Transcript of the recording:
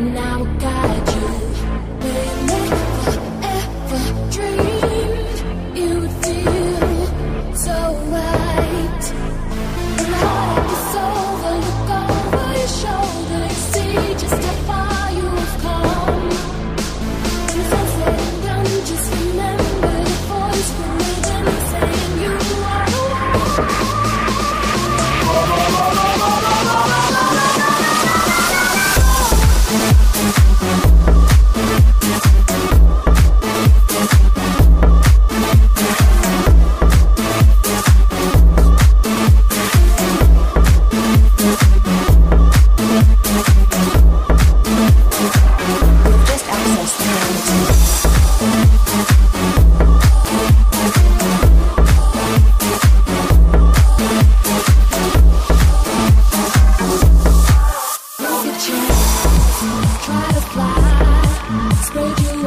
and I will guide you. But never ever dreamed you would feel so right. Look over your shoulder see just how. Try to fly, spread your